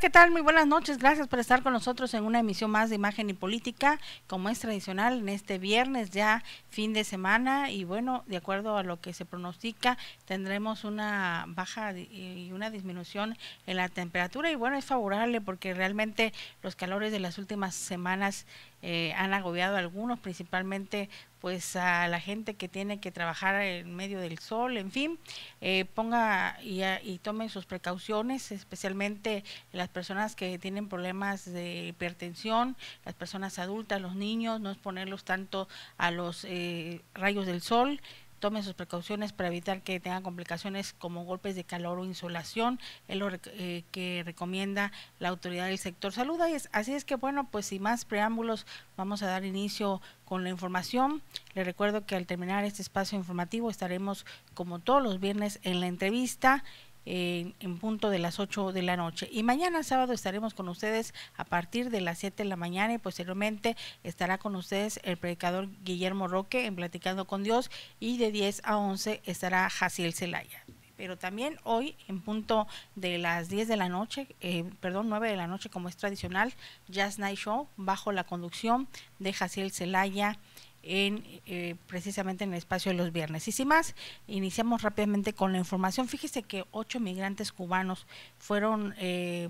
¿qué tal? Muy buenas noches. Gracias por estar con nosotros en una emisión más de Imagen y Política, como es tradicional en este viernes ya fin de semana y bueno, de acuerdo a lo que se pronostica, tendremos una baja y una disminución en la temperatura y bueno, es favorable porque realmente los calores de las últimas semanas eh, han agobiado a algunos, principalmente pues a la gente que tiene que trabajar en medio del sol, en fin, eh, ponga y, y tomen sus precauciones, especialmente las personas que tienen problemas de hipertensión, las personas adultas, los niños, no exponerlos tanto a los eh, rayos del sol, tomen sus precauciones para evitar que tengan complicaciones como golpes de calor o insolación, es lo eh, que recomienda la autoridad del sector salud. Así es que bueno, pues sin más preámbulos vamos a dar inicio con la información. Le recuerdo que al terminar este espacio informativo estaremos como todos los viernes en la entrevista en, punto de las 8 de la noche. Y mañana sábado estaremos con ustedes a partir de las 7 de la mañana y posteriormente estará con ustedes el predicador Guillermo Roque en Platicando con Dios y de 10 a 11 estará Jaciel Celaya pero también hoy en punto de las 10 de la noche, eh, perdón, 9 de la noche como es tradicional, Jazz Night Show bajo la conducción de Jaciel Celaya en eh, precisamente en el espacio de los viernes. Y sin más, iniciamos rápidamente con la información. Fíjese que ocho migrantes cubanos fueron eh,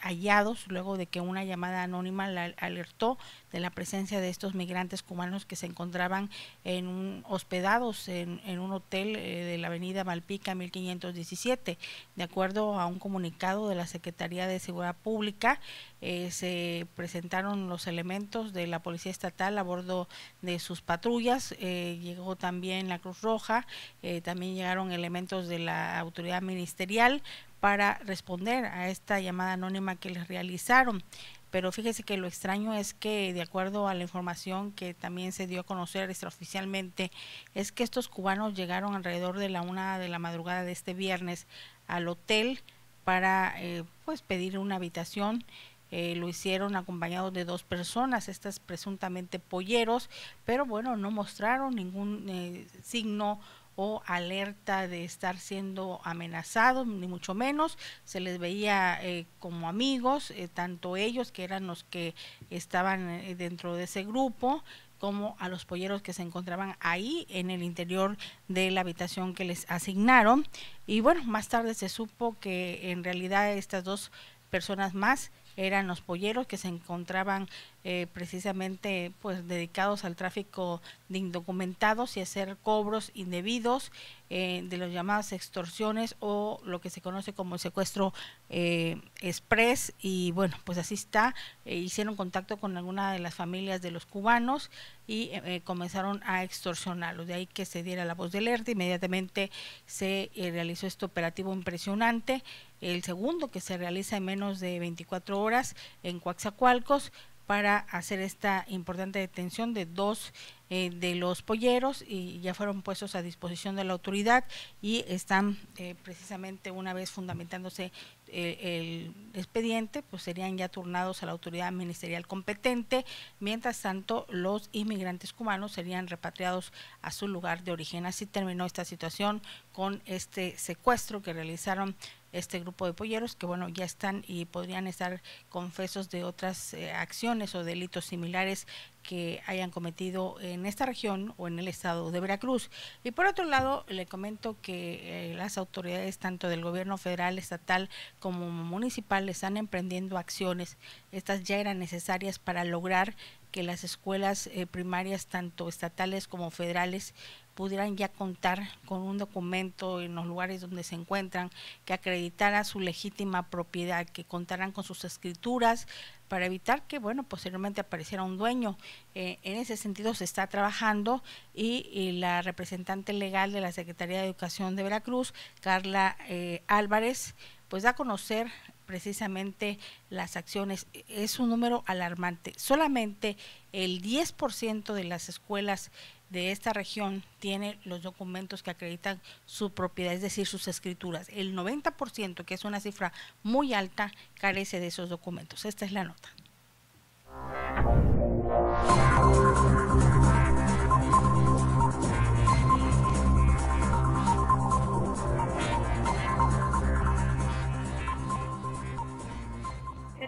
hallados luego de que una llamada anónima la alertó de la presencia de estos migrantes cubanos que se encontraban en un, hospedados en, un hotel eh, de la avenida Malpica 1517. De acuerdo a un comunicado de la Secretaría de Seguridad Pública, se presentaron los elementos de la Policía Estatal a bordo de sus patrullas, eh, llegó también la Cruz Roja, eh, también llegaron elementos de la autoridad ministerial para responder a esta llamada anónima que les realizaron. Pero fíjese que lo extraño es que, de acuerdo a la información que también se dio a conocer extraoficialmente, es que estos cubanos llegaron alrededor de la una de la madrugada de este viernes al hotel para eh, pues pedir una habitación eh, lo hicieron acompañados de dos personas, estas presuntamente polleros, pero bueno, no mostraron ningún eh, signo o alerta de estar siendo amenazados, ni mucho menos. Se les veía eh, como amigos, tanto ellos que eran los que estaban dentro de ese grupo, como a los polleros que se encontraban ahí en el interior de la habitación que les asignaron. Y bueno, más tarde se supo que en realidad estas dos personas más eran los polleros que se encontraban eh, precisamente pues dedicados al tráfico de indocumentados y hacer cobros indebidos eh, de los llamadas extorsiones o lo que se conoce como secuestro eh, express. Y bueno pues así está. Hicieron contacto con alguna de las familias de los cubanos y comenzaron a extorsionarlos. De ahí que se diera la voz de alerta inmediatamente se realizó este operativo impresionante. El segundo que se realiza en menos de 24 horas en Coaxacualcos para hacer esta importante detención de dos eh, de los polleros y ya fueron puestos a disposición de la autoridad y están eh, precisamente una vez fundamentándose eh, el expediente, pues serían ya turnados a la autoridad ministerial competente, mientras tanto los inmigrantes cubanos serían repatriados a su lugar de origen. Así terminó esta situación con este secuestro que realizaron este grupo de polleros que bueno ya están y podrían estar confesos de otras eh, acciones o delitos similares que hayan cometido en esta región o en el estado de Veracruz. Y por otro lado, le comento que eh, las autoridades tanto del gobierno federal, estatal como municipal están emprendiendo acciones. Estas ya eran necesarias para lograr que las escuelas eh, primarias, tanto estatales como federales, pudieran ya contar con un documento en los lugares donde se encuentran que acreditara su legítima propiedad, que contaran con sus escrituras para evitar que, bueno, posteriormente apareciera un dueño. Eh, en ese sentido se está trabajando y, la representante legal de la Secretaría de Educación de Veracruz, Carla eh, Álvarez, pues da a conocer precisamente las acciones. Es un número alarmante. Solamente el 10% de las escuelas de esta región tiene los documentos que acreditan su propiedad, es decir, sus escrituras. El 90%, que es una cifra muy alta, carece de esos documentos. Esta es la nota.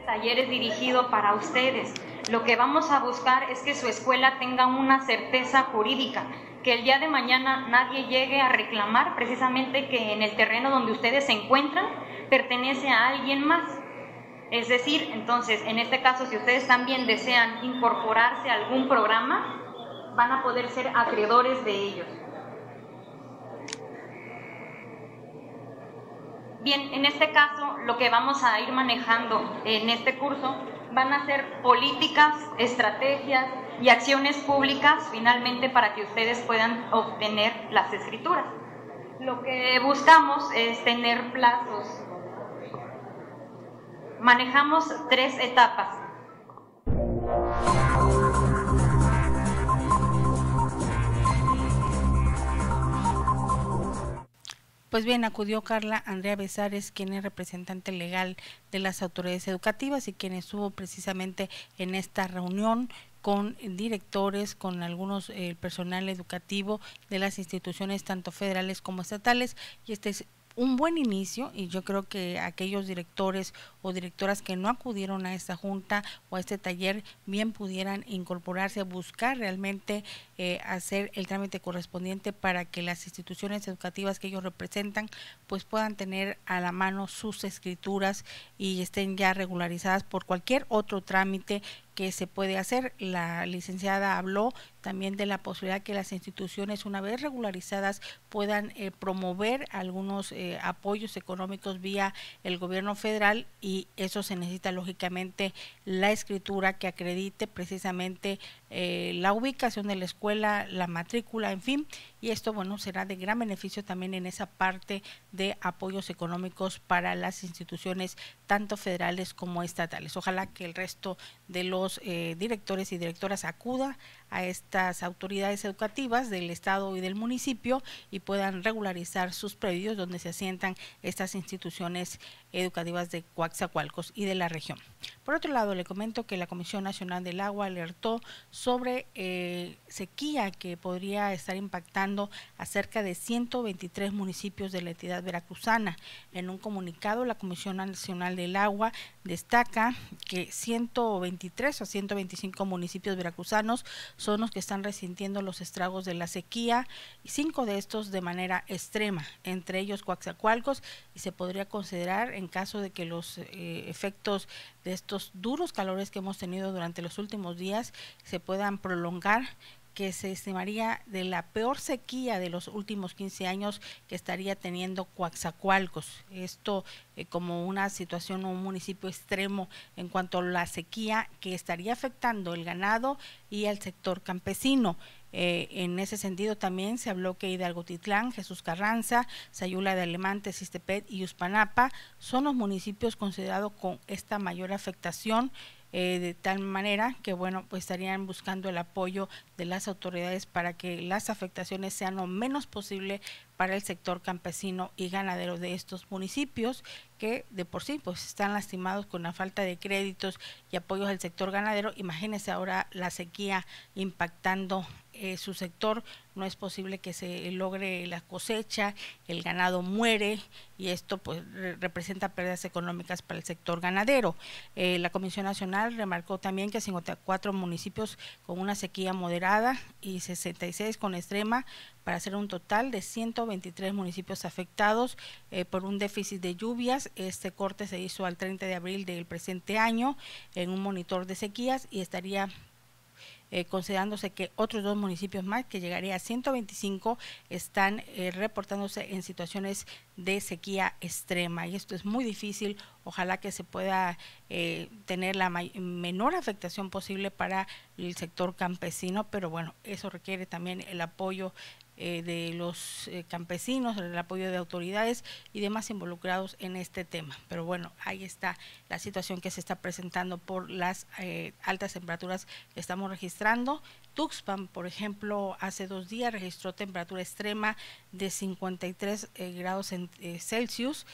Taller es dirigido para ustedes. Lo que vamos a buscar es que su escuela tenga una certeza jurídica, que el día de mañana nadie llegue a reclamar precisamente que en el terreno donde ustedes se encuentran pertenece a alguien más. Es decir, entonces, en este caso, si ustedes también desean incorporarse a algún programa, van a poder ser acreedores de ellos. Bien, en este caso, lo que vamos a ir manejando en este curso van a ser políticas, estrategias y acciones públicas finalmente para que ustedes puedan obtener las escrituras. Lo que buscamos es tener plazos. Manejamos tres etapas. Pues bien, acudió Carla Andrea Besares, quien es representante legal de las autoridades educativas y quien estuvo precisamente en esta reunión con directores, con algunos eh, personal educativo de las instituciones tanto federales como estatales. Y este es un buen inicio y yo creo que aquellos directores o directoras que no acudieron a esta junta o a este taller bien pudieran incorporarse, buscar realmente eh, hacer el trámite correspondiente para que las instituciones educativas que ellos representan pues puedan tener a la mano sus escrituras y estén ya regularizadas por cualquier otro trámite que se puede hacer. La licenciada habló también de la posibilidad que las instituciones, una vez regularizadas, puedan eh, promover algunos eh, apoyos económicos vía el gobierno federal y eso se necesita lógicamente la escritura que acredite precisamente eh, la ubicación de la escuela, la matrícula, en fin, y esto, bueno, será de gran beneficio también en esa parte de apoyos económicos para las instituciones tanto federales como estatales. Ojalá que el resto de los eh, directores y directoras acuda a estas autoridades educativas del estado y del municipio y puedan regularizar sus predios donde se asientan estas instituciones educativas de Coaxacualcos y de la región. Por otro lado, le comento que la Comisión Nacional del Agua alertó sobre eh, sequía que podría estar impactando a cerca de 123 municipios de la entidad veracruzana. En un comunicado, la Comisión Nacional del Agua destaca que 123 o 125 municipios veracruzanos son los que están resintiendo los estragos de la sequía y cinco de estos de manera extrema, entre ellos Coaxacualcos, y se podría considerar en caso de que los eh, efectos de estos duros calores que hemos tenido durante los últimos días se puedan prolongar que se estimaría de la peor sequía de los últimos 15 años que estaría teniendo Coaxacualcos. Esto eh, como una situación o un municipio extremo en cuanto a la sequía que estaría afectando el ganado y el sector campesino. Eh, en ese sentido también se habló que Hidalgo Titlán, Jesús Carranza, Sayula de Alemante, Sistepet y Uspanapa son los municipios considerados con esta mayor afectación eh, de tal manera que bueno pues estarían buscando el apoyo de las autoridades para que las afectaciones sean lo menos posible para el sector campesino y ganadero de estos municipios que de por sí pues están lastimados con la falta de créditos y apoyos del sector ganadero imagínense ahora la sequía impactando eh, su sector, no es posible que se logre la cosecha, el ganado muere y esto pues representa pérdidas económicas para el sector ganadero. Eh, la Comisión Nacional remarcó también que 54 municipios con una sequía moderada y 66 con extrema para hacer un total de 123 municipios afectados eh, por un déficit de lluvias. Este corte se hizo al 30 de abril del presente año en un monitor de sequías y estaría eh, considerándose que otros dos municipios más, que llegaría a 125, están eh, reportándose en situaciones de sequía extrema. Y esto es muy difícil. Ojalá que se pueda eh, tener la menor afectación posible para el sector campesino, pero bueno, eso requiere también el apoyo eh, de los eh, campesinos, el apoyo de autoridades y demás involucrados en este tema. Pero bueno, ahí está la situación que se está presentando por las eh, altas temperaturas que estamos registrando. Tuxpan, por ejemplo, hace dos días registró temperatura extrema de 53 grados Celsius.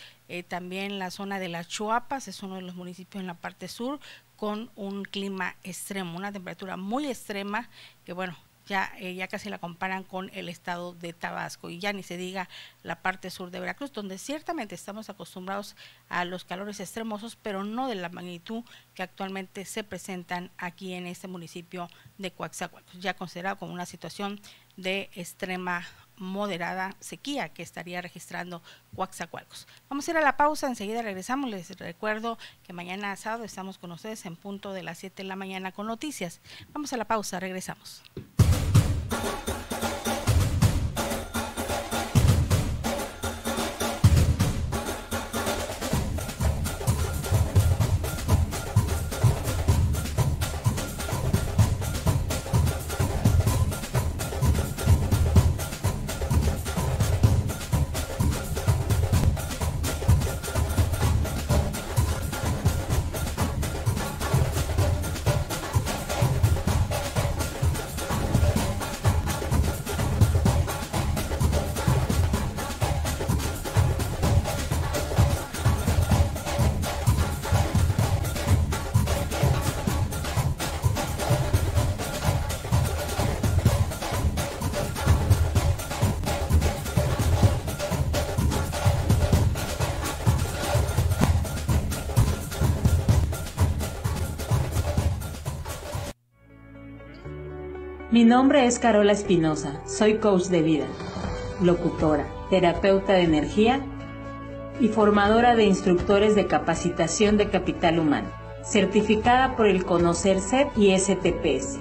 también la zona de las Chuapas es uno de los municipios en la parte sur con un clima extremo, una temperatura muy extrema que bueno, ya, eh, ya casi la comparan con el estado de Tabasco y ya ni se diga la parte sur de Veracruz, donde ciertamente estamos acostumbrados a los calores extremosos, pero no de la magnitud que actualmente se presentan aquí en este municipio de Coaxacualcos, ya considerado como una situación de extrema moderada sequía que estaría registrando Coaxacualcos. Vamos a ir a la pausa, enseguida regresamos. Les recuerdo que mañana sábado estamos con ustedes en punto de las 7 de la mañana con noticias. Vamos a la pausa, regresamos. Mi nombre es Carola Espinosa, soy coach de vida, locutora, terapeuta de energía y formadora de instructores de capacitación de capital humano, certificada por el Conocer CEP y STPS.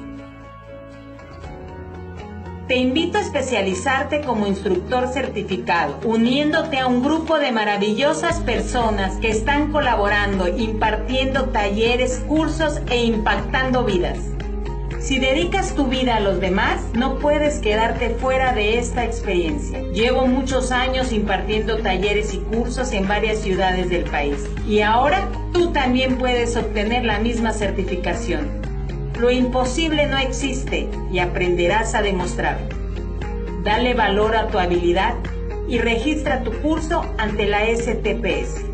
Te invito a especializarte como instructor certificado, uniéndote a un grupo de maravillosas personas que están colaborando, impartiendo talleres, cursos e impactando vidas. Si dedicas tu vida a los demás, no puedes quedarte fuera de esta experiencia. Llevo muchos años impartiendo talleres y cursos en varias ciudades del país y ahora tú también puedes obtener la misma certificación. Lo imposible no existe y aprenderás a demostrarlo. Dale valor a tu habilidad y registra tu curso ante la STPS.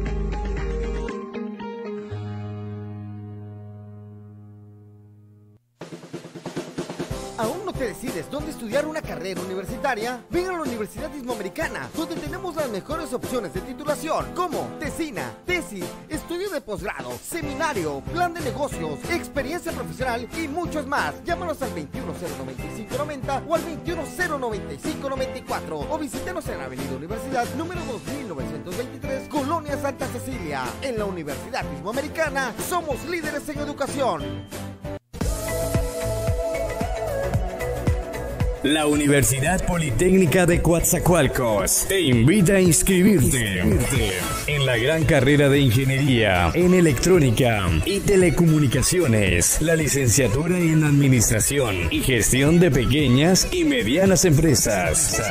Dónde estudiar una carrera universitaria, ven a la Universidad Ismoamericana, donde tenemos las mejores opciones de titulación, como tesina, tesis, estudio de posgrado, seminario, plan de negocios, experiencia profesional y muchos más. Llámanos al 2109590 o al 2109594 o visítenos en la Avenida Universidad número 2923, Colonia Santa Cecilia. En la Universidad Ismoamericana somos líderes en educación. La Universidad Politécnica de Coatzacoalcos te invita a inscribirte en la gran carrera de Ingeniería en Electrónica y Telecomunicaciones, la licenciatura en Administración y Gestión de Pequeñas y Medianas Empresas.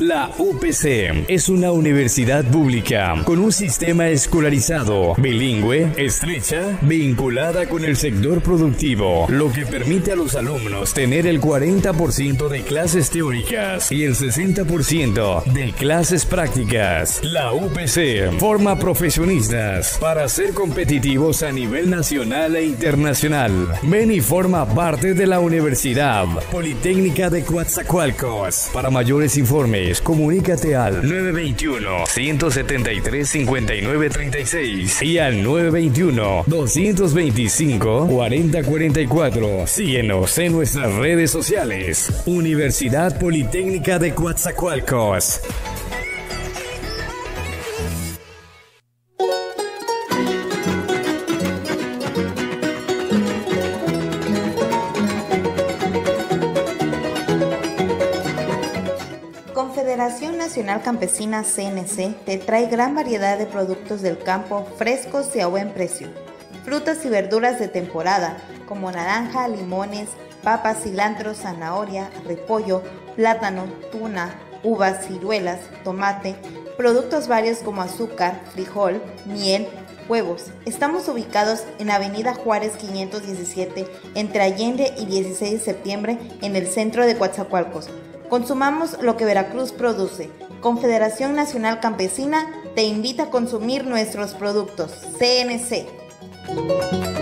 La UPC es una universidad pública con un sistema escolarizado, bilingüe, estrecha, vinculada con el sector productivo, lo que permite a los alumnos tener el 40% de clases teóricas y el 60% de clases prácticas. La UPC forma profesionistas para ser competitivos a nivel nacional e internacional. Ven y forma parte de la Universidad Politécnica de Coatzacoalcos. Para mayores informes, comunícate al 921-173-5936 y al 921-225-4044. Síguenos en nuestras redes sociales. Universidad Politécnica de Coatzacoalcos. Nacional Campesina CNC te trae gran variedad de productos del campo frescos y a buen precio. Frutas y verduras de temporada como naranja, limones, papas, cilantro, zanahoria, repollo, plátano, tuna, uvas, ciruelas, tomate, productos varios como azúcar, frijol, miel, huevos. Estamos ubicados en Avenida Juárez 517 entre Allende y 16 de septiembre en el centro de Coatzacoalcos. Consumamos lo que Veracruz produce. Confederación Nacional Campesina te invita a consumir nuestros productos. CNC.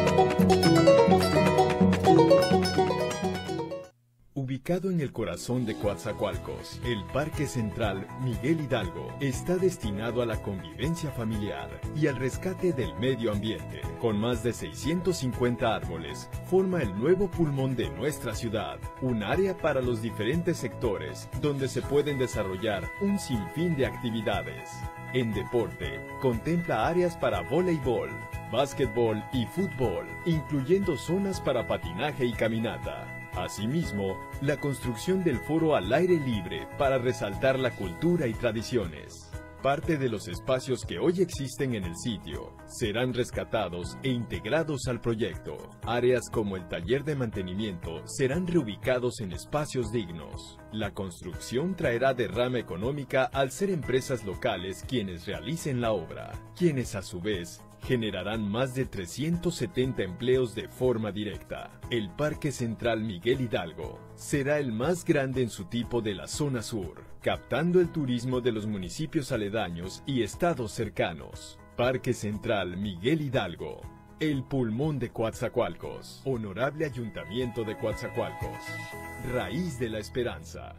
Ubicado en el corazón de Coatzacoalcos, el Parque Central Miguel Hidalgo está destinado a la convivencia familiar y al rescate del medio ambiente. Con más de 650 árboles, forma el nuevo pulmón de nuestra ciudad, un área para los diferentes sectores donde se pueden desarrollar un sinfín de actividades. En deporte, contempla áreas para voleibol, básquetbol y fútbol, incluyendo zonas para patinaje y caminata. Asimismo, la construcción del foro al aire libre para resaltar la cultura y tradiciones. Parte de los espacios que hoy existen en el sitio serán rescatados e integrados al proyecto. Áreas como el taller de mantenimiento serán reubicados en espacios dignos. La construcción traerá derrama económica al ser empresas locales quienes realicen la obra, quienes a su vez generarán más de 370 empleos de forma directa. El Parque Central Miguel Hidalgo será el más grande en su tipo de la zona sur, captando el turismo de los municipios aledaños y estados cercanos. Parque Central Miguel Hidalgo, el pulmón de Coatzacoalcos, Honorable Ayuntamiento de Coatzacoalcos, raíz de la esperanza.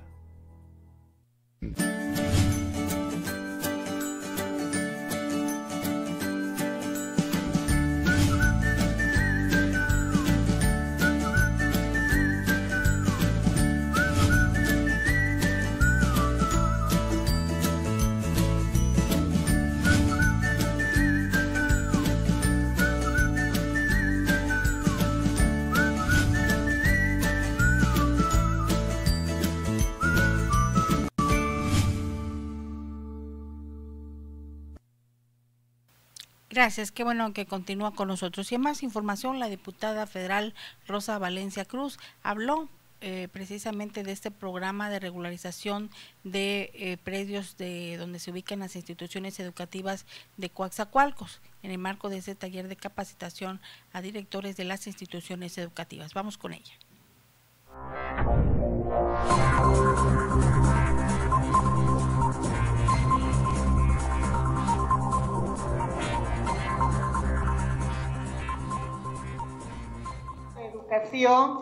Gracias, qué bueno que continúa con nosotros. Y en más información, la diputada federal Rosa Valencia Cruz habló eh, precisamente de este programa de regularización de eh, predios de donde se ubican las instituciones educativas de Coaxacualcos en el marco de ese taller de capacitación a directores de las instituciones educativas. Vamos con ella.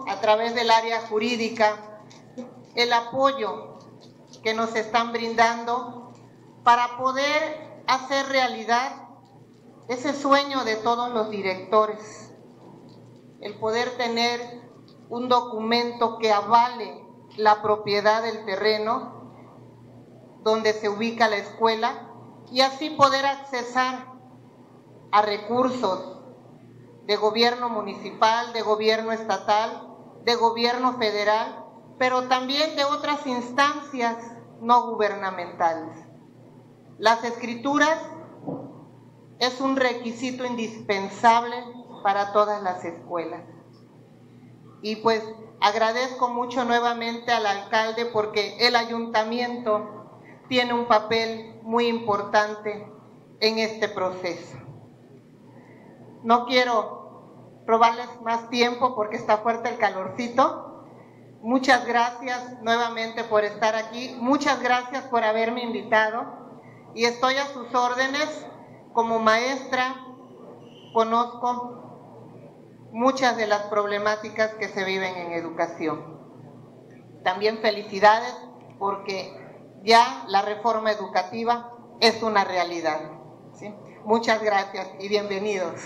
A través del área jurídica, el apoyo que nos están brindando para poder hacer realidad ese sueño de todos los directores, el poder tener un documento que avale la propiedad del terreno donde se ubica la escuela y así poder accesar a recursos de gobierno municipal, de gobierno estatal, de gobierno federal, pero también de otras instancias no gubernamentales. Las escrituras es un requisito indispensable para todas las escuelas. Y pues agradezco mucho nuevamente al alcalde porque el ayuntamiento tiene un papel muy importante en este proceso. No quiero robarles más tiempo porque está fuerte el calorcito. Muchas gracias nuevamente por estar aquí. Muchas gracias por haberme invitado. Y estoy a sus órdenes. Como maestra, conozco muchas de las problemáticas que se viven en educación. También felicidades porque ya la reforma educativa es una realidad. Muchas gracias y bienvenidos.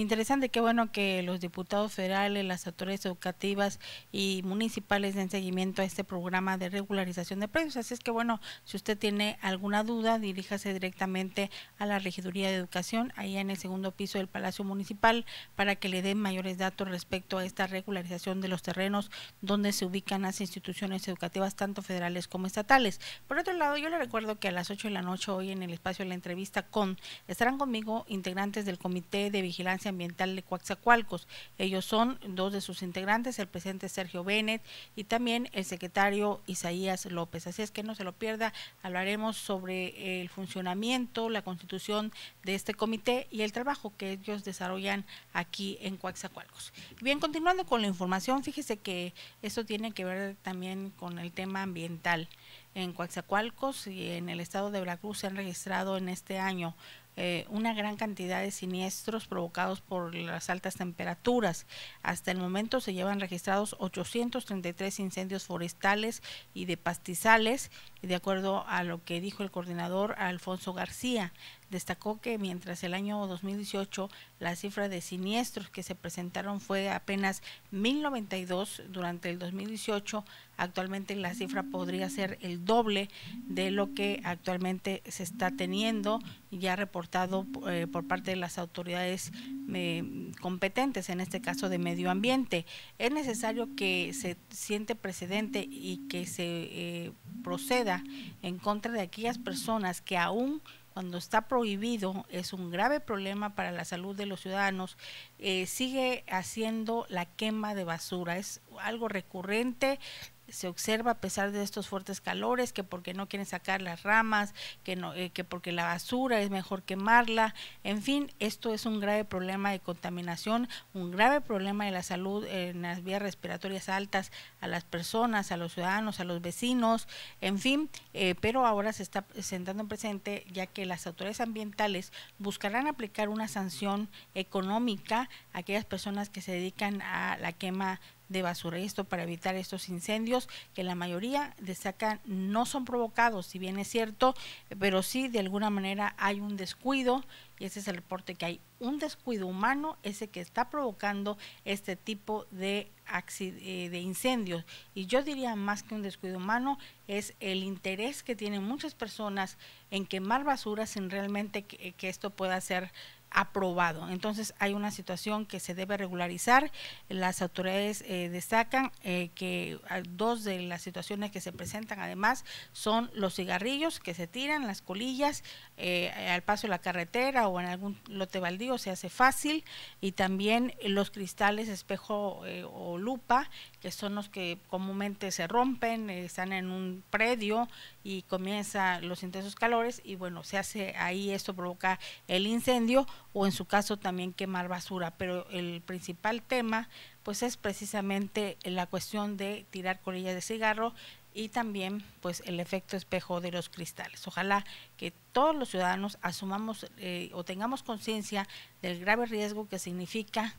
Interesante, qué bueno que los diputados federales, las autoridades educativas y municipales den seguimiento a este programa de regularización de precios. Así es que bueno, si usted tiene alguna duda, diríjase directamente a la Regiduría de Educación, ahí en el segundo piso del Palacio Municipal, para que le den mayores datos respecto a esta regularización de los terrenos donde se ubican las instituciones educativas, tanto federales como estatales. Por otro lado, yo le recuerdo que a las 8 de la noche hoy en el espacio de la entrevista con, estarán conmigo integrantes del Comité de Vigilancia Ambiental de Coaxacualcos. Ellos son dos de sus integrantes, el presidente Sergio Bennett y también el secretario Isaías López. Así es que no se lo pierda, hablaremos sobre el funcionamiento, la constitución de este comité y el trabajo que ellos desarrollan aquí en Coaxacualcos. Bien, continuando con la información, fíjese que esto tiene que ver también con el tema ambiental. en Coatzacoalcos y en el estado de Veracruz se han registrado en este año eh, una gran cantidad de siniestros provocados por las altas temperaturas. Hasta el momento se llevan registrados 833 incendios forestales y de pastizales, de acuerdo a lo que dijo el coordinador Alfonso García. Destacó que mientras el año 2018 la cifra de siniestros que se presentaron fue apenas 1092 durante el 2018, actualmente la cifra podría ser el doble de lo que actualmente se está teniendo, ya reportado eh, por parte de las autoridades eh, competentes, en este caso de medio ambiente. Es necesario que se siente precedente y que se eh, proceda en contra de aquellas personas que aún cuando está prohibido es un grave problema para la salud de los ciudadanos, eh, sigue haciendo la quema de basura. Es algo recurrente, se observa a pesar de estos fuertes calores que porque no quieren sacar las ramas, que no eh, que porque la basura es mejor quemarla, en fin, esto es un grave problema de contaminación, un grave problema de la salud en las vías respiratorias altas a las personas, a los ciudadanos, a los vecinos, en fin, eh, pero ahora se está sentando en presente ya que las autoridades ambientales buscarán aplicar una sanción económica a aquellas personas que se dedican a la quema de basura. Esto para evitar estos incendios que la mayoría destacan no son provocados, si bien es cierto, pero sí de alguna manera hay un descuido y ese es el reporte que hay un descuido humano, ese que está provocando este tipo de, eh, de incendios. Y yo diría más que un descuido humano, es el interés que tienen muchas personas en quemar basura sin realmente que esto pueda ser aprobado. Entonces hay una situación que se debe regularizar. Las autoridades eh, destacan eh, que ah, dos de las situaciones que se presentan además son los cigarrillos que se tiran, las colillas eh, al paso de la carretera o en algún lote baldío se hace fácil y también los cristales espejo o lupa que son los que comúnmente se rompen, están en un predio y comienza los intensos calores y bueno, se hace ahí, esto provoca el incendio o en su caso también quemar basura, pero el principal tema pues es precisamente la cuestión de tirar colillas de cigarro y también pues el efecto espejo de los cristales. Ojalá que todos los ciudadanos asumamos eh, o tengamos conciencia del grave riesgo que significa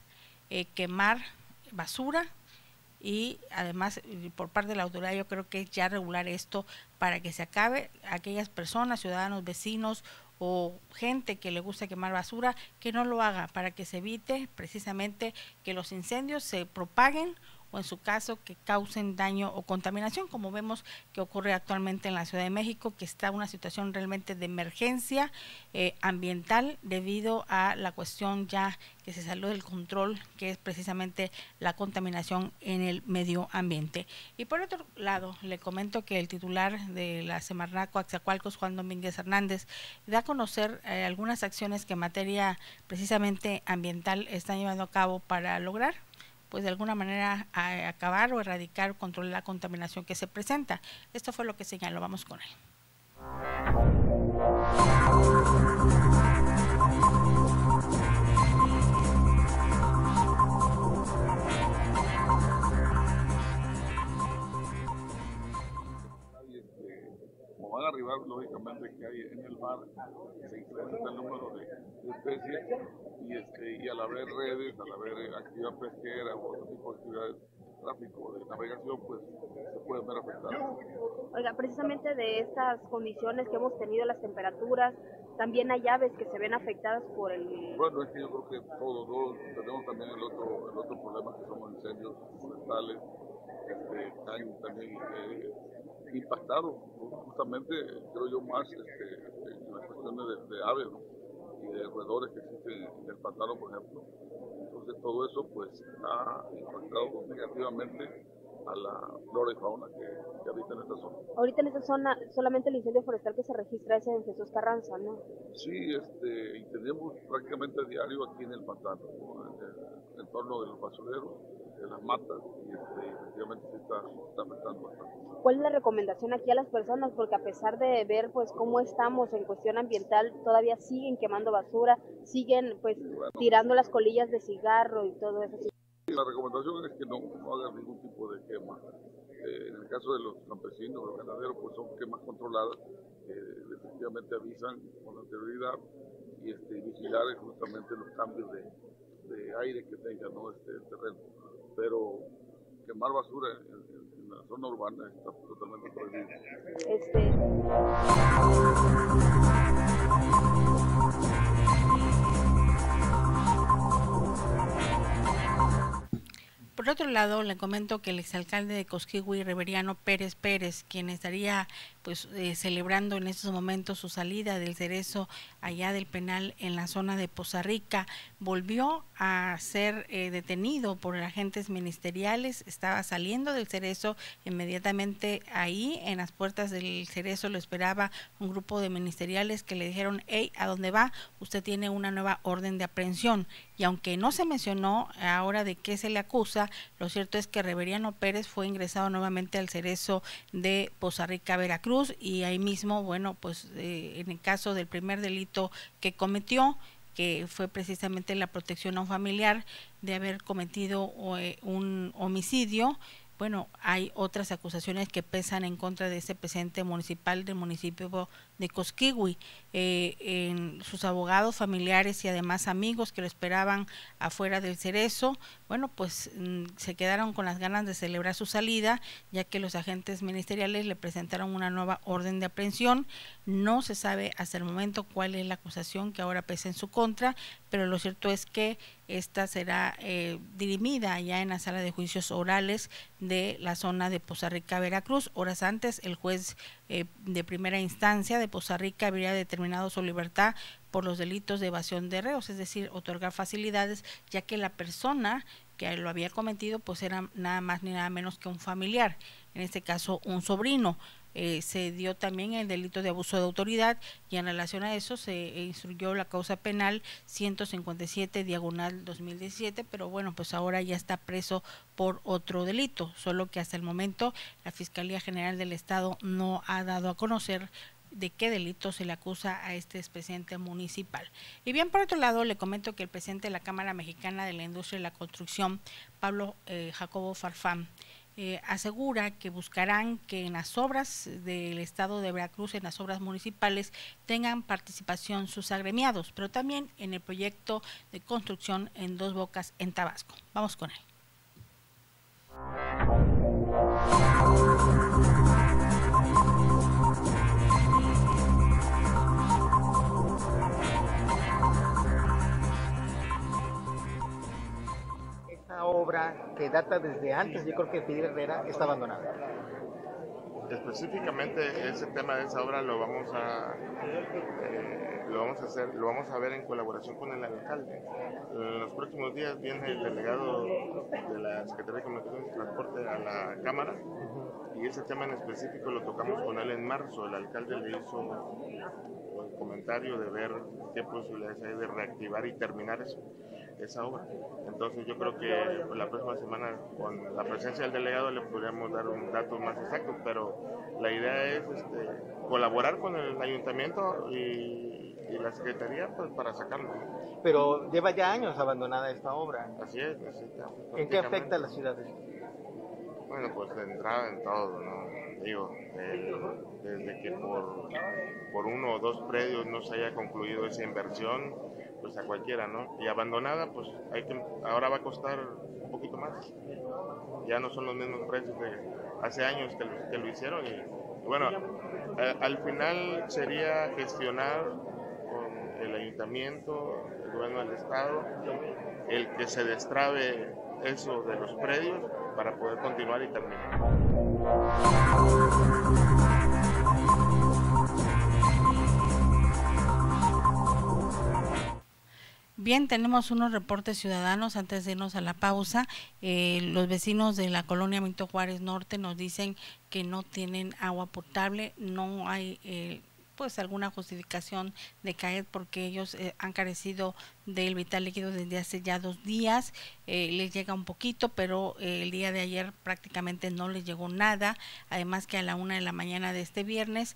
eh, quemar basura y además por parte de la autoridad yo creo que es ya regular esto para que se acabe. Aquellas personas, ciudadanos, vecinos o gente que le gusta quemar basura, que no lo haga para que se evite precisamente que los incendios se propaguen o en su caso que causen daño o contaminación, como vemos que ocurre actualmente en la Ciudad de México, que está una situación realmente de emergencia eh, ambiental debido a la cuestión ya que se salió del control, que es precisamente la contaminación en el medio ambiente. Y por otro lado, le comento que el titular de la Semarnaco Axacualcos, Juan Domínguez Hernández, da a conocer eh, algunas acciones que en materia precisamente ambiental están llevando a cabo para lograr pues de alguna manera acabar o erradicar o controlar la contaminación que se presenta. Esto fue lo que señaló. Vamos con él. Van a arribar, lógicamente, que hay en el mar, se incrementa el número de, de especies y, este, y al haber redes, al haber actividad pesquera o otro tipo de actividades tráfico de navegación, pues se pueden ver afectadas. Oiga, precisamente de estas condiciones que hemos tenido, las temperaturas, también hay aves que se ven afectadas por el... Bueno, es que yo creo que todos, todos tenemos también el otro, el otro problema que son los incendios forestales, este, también eh, impactado justamente, creo yo, más este, en las cuestiones de, de aves, ¿no? y de roedores que existen en el pantano, por ejemplo. Entonces todo eso pues ha impactado negativamente a la flora y fauna que, que habita en esta zona. Ahorita en esta zona solamente el incendio forestal que se registra es en Jesús Carranza, ¿no? Sí, este, y tenemos prácticamente diario aquí en el pantano, ¿no? en el entorno de los de las matas, y este, efectivamente se está, está afectando bastante. ¿Cuál es la recomendación aquí a las personas? Porque a pesar de ver pues cómo estamos en cuestión ambiental, todavía siguen quemando basura, siguen pues Bueno. tirando las colillas de cigarro y todo eso. La recomendación es que no, no hagan ningún tipo de quema Eh, en el caso de los campesinos, los ganaderos, pues son quemas controladas, eh, efectivamente avisan con anterioridad y este, vigilar justamente los cambios de, de aire que tenga ¿no? este el terreno. Pero quemar basura en, en, la zona urbana está totalmente prohibido. Este... Por otro lado, le comento que el exalcalde de Cosquigui, Reveriano Pérez Pérez, quien estaría pues eh, celebrando en estos momentos su salida del cerezo allá del penal en la zona de Poza Rica, volvió a ser eh, detenido por agentes ministeriales, estaba saliendo del cerezo, inmediatamente ahí en las puertas del cerezo lo esperaba un grupo de ministeriales que le dijeron, hey, ¿a dónde va? Usted tiene una nueva orden de aprehensión. Y aunque no se mencionó ahora de qué se le acusa, lo cierto es que Reveriano Pérez fue ingresado nuevamente al cerezo de Poza Rica, Veracruz, y ahí mismo, bueno, pues eh, en el caso del primer delito que cometió, que fue precisamente la protección a un familiar de haber cometido eh, un homicidio, bueno, hay otras acusaciones que pesan en contra de ese presidente municipal del municipio de Cosquigui. Eh, sus abogados familiares y además amigos que lo esperaban afuera del cerezo, bueno, pues mm, se quedaron con las ganas de celebrar su salida, ya que los agentes ministeriales le presentaron una nueva orden de aprehensión. No se sabe hasta el momento cuál es la acusación que ahora pesa en su contra, pero lo cierto es que esta será eh, dirimida ya en la sala de juicios orales de la zona de Poza Rica, Veracruz. Horas antes, el juez eh, de primera instancia de Poza Rica habría determinado su libertad por los delitos de evasión de reos, es decir, otorgar facilidades, ya que la persona que lo había cometido pues era nada más ni nada menos que un familiar, en este caso un sobrino. Eh, se dio también el delito de abuso de autoridad y en relación a eso se instruyó la causa penal 157 diagonal 2017, pero bueno, pues ahora ya está preso por otro delito, solo que hasta el momento la Fiscalía General del Estado no ha dado a conocer de qué delito se le acusa a este expresidente municipal. Y bien, por otro lado, le comento que el presidente de la Cámara Mexicana de la Industria y la Construcción, Pablo eh, Jacobo Farfán, eh, asegura que buscarán que en las obras del Estado de Veracruz, en las obras municipales, tengan participación sus agremiados, pero también en el proyecto de construcción en Dos Bocas en Tabasco. Vamos con él. Obra que data desde antes, yo creo que Fidel Herrera está abandonada. Específicamente ese tema de esa obra lo vamos a eh, lo vamos a hacer, lo vamos a ver en colaboración con el alcalde. En los próximos días viene el delegado de la Secretaría de Comunicaciones y Transporte a la Cámara y ese tema en específico lo tocamos con él en marzo. El alcalde le hizo el comentario de ver qué posibilidades hay de reactivar y terminar eso esa obra. Entonces yo creo que la próxima semana con la presencia del delegado le podríamos dar un dato más exacto, pero la idea es este, colaborar con el ayuntamiento y, la secretaría pues, para sacarlo. Pero lleva ya años abandonada esta obra. Así es, ¿En qué afecta a la ciudad? Bueno, pues de entrada en todo, ¿no? Digo, desde que por, por uno o dos predios no se haya concluido esa inversión, pues a cualquiera, ¿no? Y abandonada, pues hay que, ahora va a costar un poquito más. Ya no son los mismos precios de hace años que lo, hicieron. Y, bueno, al final sería gestionar con el ayuntamiento, el gobierno del estado, el que se destrabe eso de los predios para poder continuar y terminar. Bien, tenemos unos reportes ciudadanos antes de irnos a la pausa. Eh, los vecinos de la colonia Minto Juárez Norte nos dicen que no tienen agua potable, no hay eh, pues alguna justificación de caer porque ellos eh, han carecido del vital líquido desde hace ya dos días, eh, les llega un poquito, pero eh, el día de ayer prácticamente no les llegó nada, además que a la una de la mañana de este viernes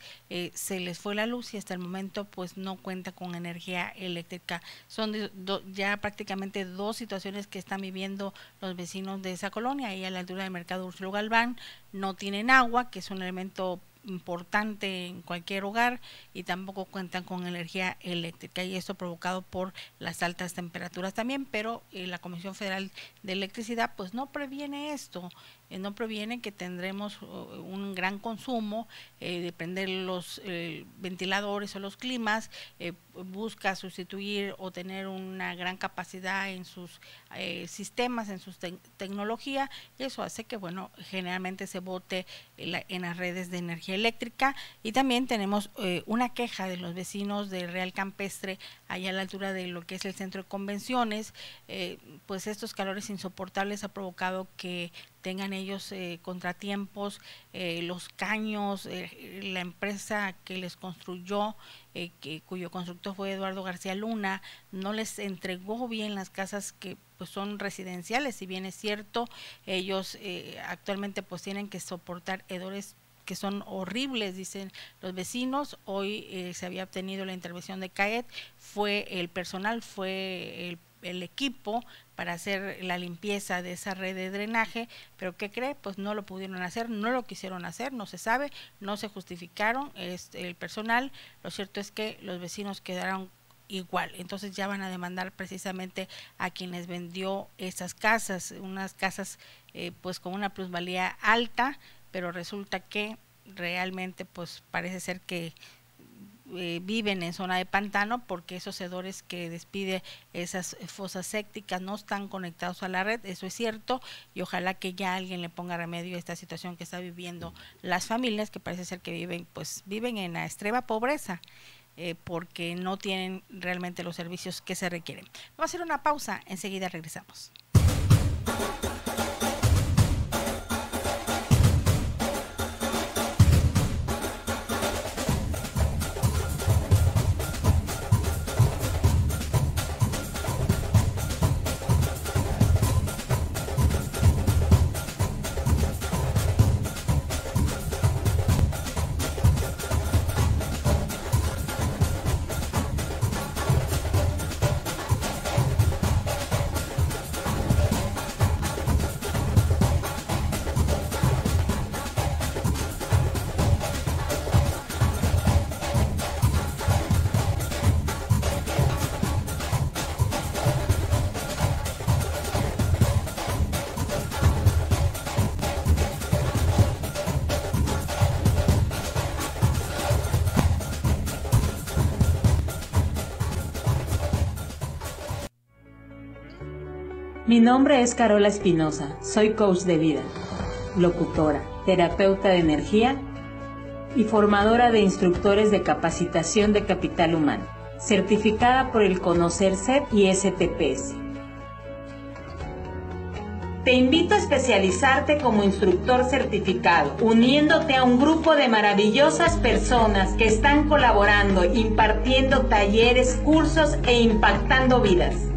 se les fue la luz y hasta el momento pues no cuenta con energía eléctrica. Son ya prácticamente dos situaciones que están viviendo los vecinos de esa colonia, ahí a la altura del mercado Úrsulo Galván, no tienen agua, que es un elemento importante en cualquier hogar y tampoco cuentan con energía eléctrica y esto provocado por las altas temperaturas también, pero eh, la Comisión Federal de Electricidad pues no previene esto, eh, no previene que tendremos un gran consumo eh, de prender los ventiladores o los climas, busca sustituir o tener una gran capacidad en sus sistemas, en su tecnología, y eso hace que bueno, generalmente se vote en las redes de energía eléctrica y también tenemos eh, una queja de los vecinos de Real Campestre allá a la altura de lo que es el centro de convenciones, eh, pues estos calores insoportables ha provocado que tengan ellos eh, contratiempos, los caños, la empresa que les construyó, cuyo constructor fue Eduardo García Luna, no les entregó bien las casas que pues son residenciales, si bien es cierto, ellos actualmente pues tienen que soportar hedores que son horribles, dicen los vecinos. Hoy eh, se había obtenido la intervención de CAET, fue el personal, fue el, equipo para hacer la limpieza de esa red de drenaje, pero ¿qué cree? Pues no lo pudieron hacer, no lo quisieron hacer, no se sabe, no se justificaron es el personal. Lo cierto es que los vecinos quedaron igual. Entonces ya van a demandar precisamente a quienes vendió esas casas, unas casas eh, pues con una plusvalía alta, pero resulta que realmente pues parece ser que eh, viven en zona de pantano porque esos hedores que despide esas fosas sépticas no están conectados a la red, eso es cierto, y ojalá que ya alguien le ponga remedio a esta situación que está viviendo las familias que parece ser que viven pues viven en la extrema pobreza. Eh, porque no tienen realmente los servicios que se requieren. Vamos a hacer una pausa, enseguida regresamos. Nombre es Carola Espinosa, soy coach de vida, locutora, terapeuta de energía y formadora de instructores de capacitación de capital humano, certificada por el Conocer CEP y STPS. Te invito a especializarte como instructor certificado, uniéndote a un grupo de maravillosas personas que están colaborando, impartiendo talleres, cursos e impactando vidas.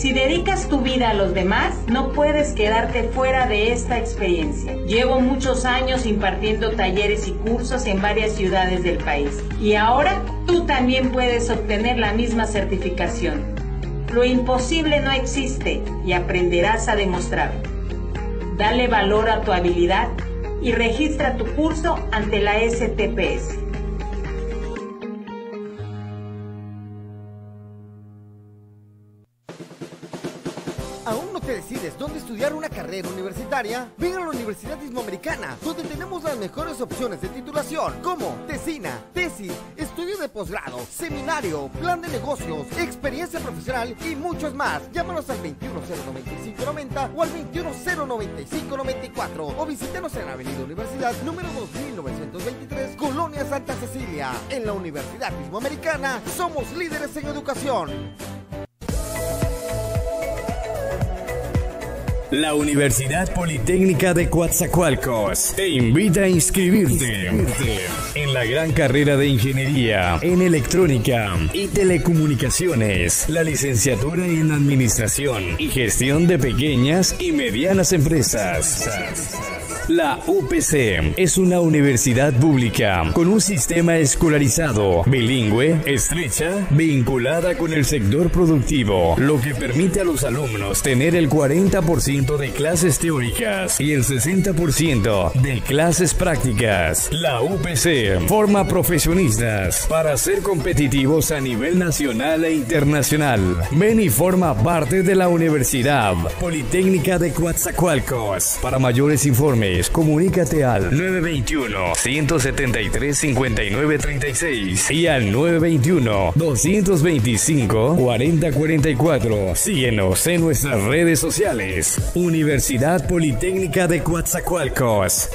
Si dedicas tu vida a los demás, no puedes quedarte fuera de esta experiencia. Llevo muchos años impartiendo talleres y cursos en varias ciudades del país y ahora tú también puedes obtener la misma certificación. Lo imposible no existe y aprenderás a demostrarlo. Dale valor a tu habilidad y registra tu curso ante la STPS. Estudiar una carrera universitaria, ven a la Universidad Ismoamericana, donde tenemos las mejores opciones de titulación, como tesina, tesis, estudio de posgrado, seminario, plan de negocios, experiencia profesional y muchos más. Llámanos al 2109590 o al 2109594 o visítenos en Avenida Universidad número 2923, Colonia Santa Cecilia. En la Universidad Ismoamericana somos líderes en educación. La Universidad Politécnica de Coatzacoalcos te invita a inscribirte en la gran carrera de Ingeniería en Electrónica y Telecomunicaciones, la licenciatura en Administración y Gestión de Pequeñas y Medianas Empresas. La UPC es una universidad pública con un sistema escolarizado, bilingüe, estrecha, vinculada con el sector productivo, lo que permite a los alumnos tener el 40% de clases teóricas y el 60% de clases prácticas. La UPC forma profesionistas para ser competitivos a nivel nacional e internacional. Ven y forma parte de la Universidad Politécnica de Coatzacoalcos. Para mayores informes, comunícate al 921-173-5936 y al 921-225-4044. Síguenos en nuestras redes sociales. Universidad Politécnica de Coatzacoalcos.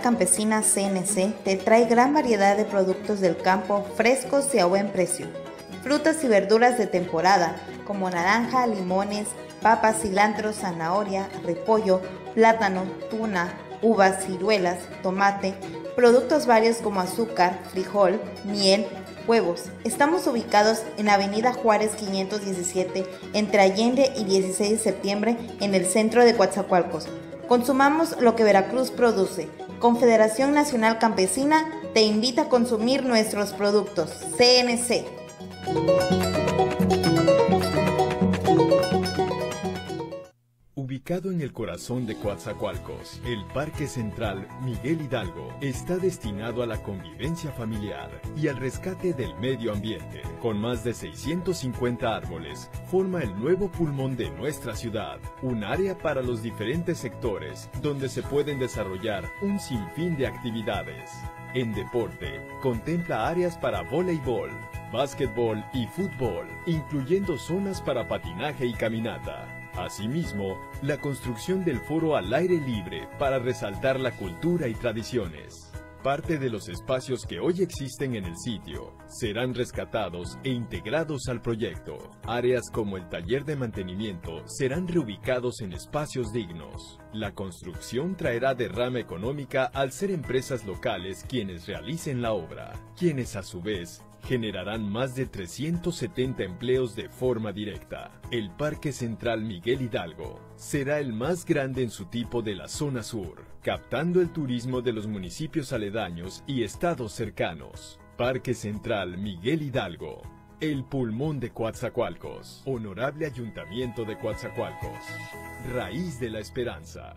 Campesina CNC te trae gran variedad de productos del campo frescos y a buen precio. Frutas y verduras de temporada como naranja, limones, papas, cilantro, zanahoria, repollo, plátano, tuna, uvas, ciruelas, tomate, productos varios como azúcar, frijol, miel, huevos. Estamos ubicados en Avenida Juárez 517 entre Allende y 16 de septiembre en el centro de Coatzacoalcos. Consumamos lo que Veracruz produce. Confederación Nacional Campesina te invita a consumir nuestros productos. CNC. Ubicado en el corazón de Coatzacoalcos, el Parque Central Miguel Hidalgo está destinado a la convivencia familiar y al rescate del medio ambiente. Con más de 650 árboles, forma el nuevo pulmón de nuestra ciudad, un área para los diferentes sectores donde se pueden desarrollar un sinfín de actividades. En deporte, contempla áreas para voleibol, básquetbol y fútbol, incluyendo zonas para patinaje y caminata. Asimismo, la construcción del foro al aire libre para resaltar la cultura y tradiciones. Parte de los espacios que hoy existen en el sitio serán rescatados e integrados al proyecto. Áreas como el taller de mantenimiento serán reubicados en espacios dignos. La construcción traerá derrama económica al ser empresas locales quienes realicen la obra, quienes a su vez generarán más de 370 empleos de forma directa. El Parque Central Miguel Hidalgo será el más grande en su tipo de la zona sur, captando el turismo de los municipios aledaños y estados cercanos. Parque Central Miguel Hidalgo, el pulmón de Coatzacoalcos, Honorable Ayuntamiento de Coatzacoalcos, raíz de la esperanza.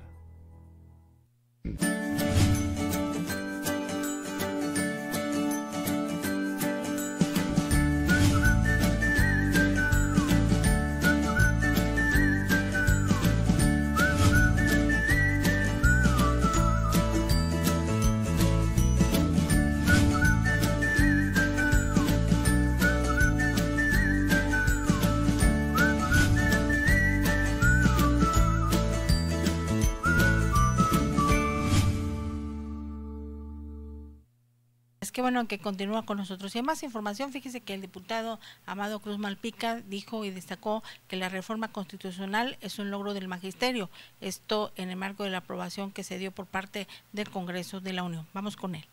Qué bueno que continúa con nosotros. Y más información, fíjese que el diputado Amado Cruz Malpica dijo y destacó que la reforma constitucional es un logro del magisterio. Esto en el marco de la aprobación que se dio por parte del Congreso de la Unión. Vamos con él.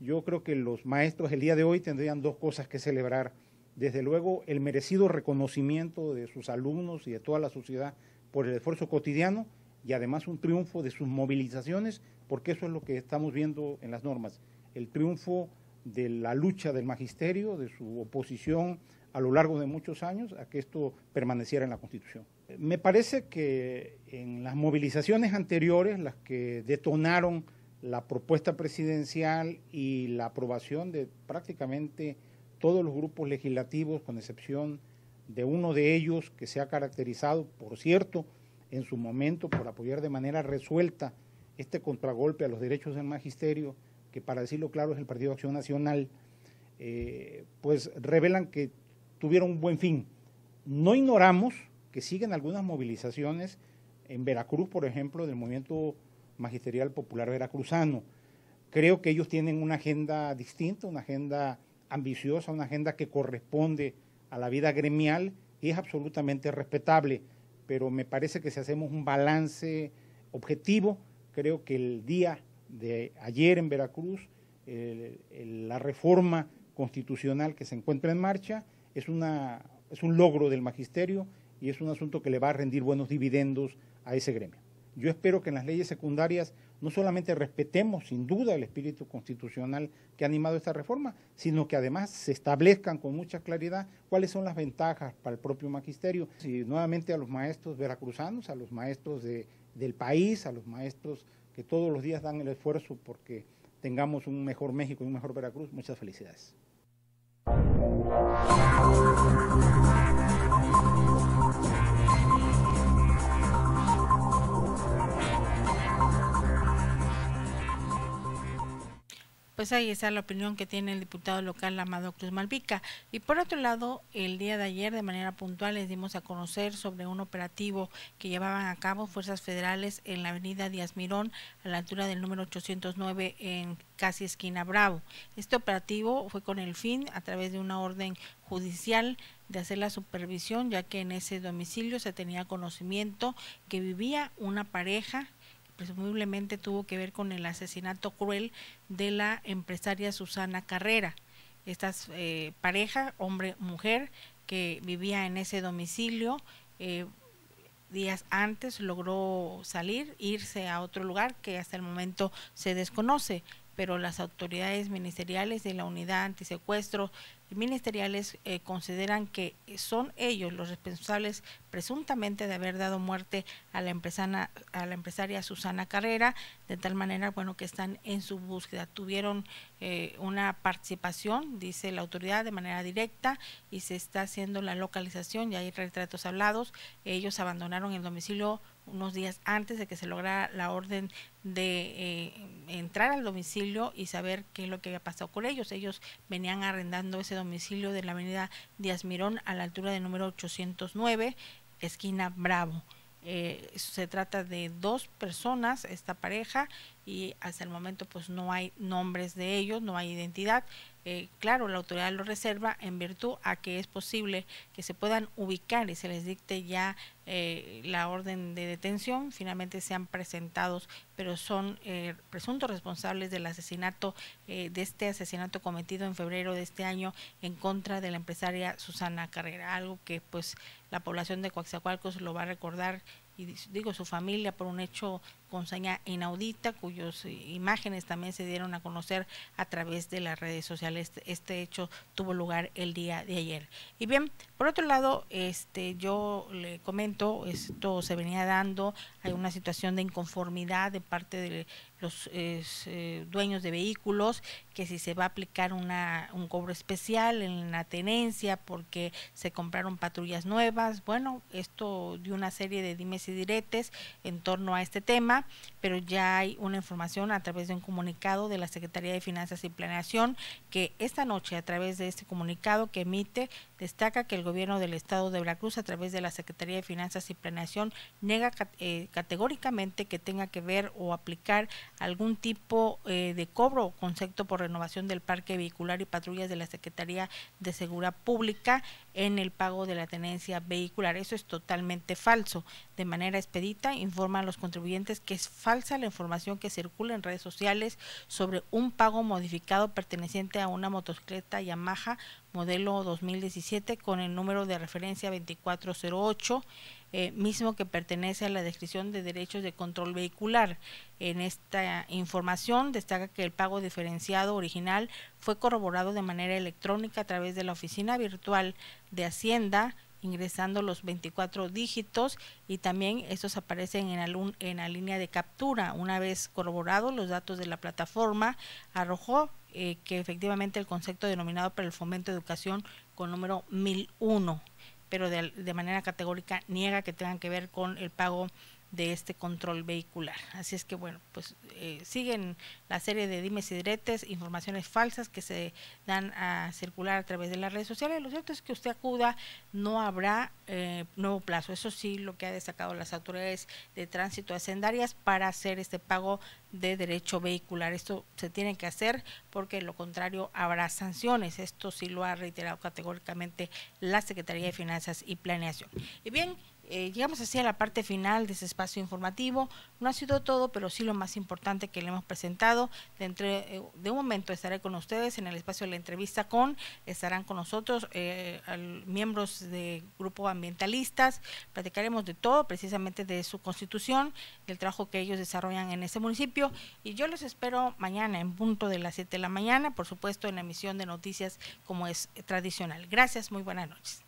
Yo creo que los maestros el día de hoy tendrían dos cosas que celebrar. Desde luego, el merecido reconocimiento de sus alumnos y de toda la sociedad por el esfuerzo cotidiano y además un triunfo de sus movilizaciones, porque eso es lo que estamos viendo en las normas, el triunfo de la lucha del magisterio, de su oposición a lo largo de muchos años a que esto permaneciera en la Constitución. Me parece que en las movilizaciones anteriores, las que detonaron la propuesta presidencial y la aprobación de prácticamente todos los grupos legislativos, con excepción de uno de ellos que se ha caracterizado, por cierto, en su momento por apoyar de manera resuelta este contragolpe a los derechos del magisterio, que para decirlo claro es el Partido de Acción Nacional, eh, pues revelan que tuvieron un buen fin. No ignoramos que siguen algunas movilizaciones en Veracruz, por ejemplo, del movimiento magisterial popular veracruzano. Creo que ellos tienen una agenda distinta, una agenda ambiciosa, una agenda que corresponde a la vida gremial y es absolutamente respetable, pero me parece que si hacemos un balance objetivo, creo que el día de ayer en Veracruz, la reforma constitucional que se encuentra en marcha es, una, es un logro del magisterio y es un asunto que le va a rendir buenos dividendos a ese gremio. Yo espero que en las leyes secundarias no solamente respetemos sin duda el espíritu constitucional que ha animado esta reforma, sino que además se establezcan con mucha claridad cuáles son las ventajas para el propio magisterio. Y nuevamente a los maestros veracruzanos, a los maestros de, del país, a los maestros que todos los días dan el esfuerzo porque tengamos un mejor México y un mejor Veracruz, muchas felicidades. Pues ahí está la opinión que tiene el diputado local Amado Cruz Malvica. Y por otro lado, el día de ayer, de manera puntual, les dimos a conocer sobre un operativo que llevaban a cabo fuerzas federales en la avenida Díaz Mirón, a la altura del número 809 en casi esquina Bravo. Este operativo fue con el fin, a través de una orden judicial, de hacer la supervisión, ya que en ese domicilio se tenía conocimiento que vivía una pareja presumiblemente tuvo que ver con el asesinato cruel de la empresaria Susana Carrera. Esta eh, pareja, hombre-mujer, que vivía en ese domicilio, eh, días antes logró salir, irse a otro lugar que hasta el momento se desconoce, pero las autoridades ministeriales de la unidad antisecuestro ministeriales eh, consideran que son ellos los responsables presuntamente de haber dado muerte a la, empresana, a la empresaria Susana Carrera, de tal manera bueno que están en su búsqueda. Tuvieron eh, una participación, dice la autoridad, de manera directa y se está haciendo la localización, y hay retratos hablados. Ellos abandonaron el domicilio unos días antes de que se lograra la orden de eh, entrar al domicilio y saber qué es lo que había pasado con ellos. Ellos venían arrendando ese domicilio de la avenida Díaz Mirón a la altura del número 809, esquina Bravo. Eh, se trata de dos personas, esta pareja, y hasta el momento pues no hay nombres de ellos, no hay identidad. Eh, claro, la autoridad lo reserva en virtud a que es posible que se puedan ubicar y se les dicte ya eh, la orden de detención. Finalmente sean presentados, pero son eh, presuntos responsables del asesinato, de este asesinato cometido en febrero de este año en contra de la empresaria Susana Carrera. Algo que pues la población de Coaxacualcos lo va a recordar y digo su familia por un hecho con seña inaudita cuyas imágenes también se dieron a conocer a través de las redes sociales. Este, hecho tuvo lugar el día de ayer. Y bien, por otro lado, este yo le comento, esto se venía dando, hay una situación de inconformidad de parte de los eh, dueños de vehículos, que si se va a aplicar una, un cobro especial en la tenencia porque se compraron patrullas nuevas. Bueno, esto dio una serie de dimes y diretes en torno a este tema, pero ya hay una información a través de un comunicado de la Secretaría de Finanzas y Planeación que esta noche a través de este comunicado que emite destaca que el gobierno del estado de Veracruz a través de la Secretaría de Finanzas y Planeación nega eh, categóricamente que tenga que ver o aplicar algún tipo eh, de cobro o concepto por renovación del parque vehicular y patrullas de la Secretaría de Seguridad Pública en el pago de la tenencia vehicular. Eso es totalmente falso. De manera expedita informan los contribuyentes que es falsa la información que circula en redes sociales sobre un pago modificado perteneciente a una motocicleta Yamaha modelo 2017 con el número de referencia 2408 eh, mismo que pertenece a la descripción de derechos de control vehicular. En esta información destaca que el pago diferenciado original fue corroborado de manera electrónica a través de la oficina virtual de Hacienda ingresando los 24 dígitos y también estos aparecen en, la, línea de captura. Una vez corroborados los datos de la plataforma, arrojó eh, que efectivamente el concepto denominado para el fomento de educación con número 1001 pero de, de manera categórica niega que tengan que ver con el pago de este control vehicular. Así es que bueno, pues eh, siguen la serie de dimes y diretes, informaciones falsas que se dan a circular a través de las redes sociales. Lo cierto es que usted acuda, no habrá eh, nuevo plazo. Eso sí, lo que ha destacado las autoridades de tránsito hacendarias para hacer este pago de derecho vehicular. Esto se tiene que hacer porque lo contrario habrá sanciones. Esto sí lo ha reiterado categóricamente la Secretaría de Finanzas y Planeación. Y bien, eh, llegamos así a la parte final de ese espacio informativo. No ha sido todo, pero sí lo más importante que le hemos presentado. Dentro eh, de un momento estaré con ustedes en el espacio de la entrevista con, estarán con nosotros eh, miembros de grupo ambientalistas. Platicaremos de todo, precisamente de su constitución, del trabajo que ellos desarrollan en ese municipio. Y yo los espero mañana en punto de las 7 de la mañana, por supuesto en la emisión de noticias como es tradicional. Gracias, muy buenas noches.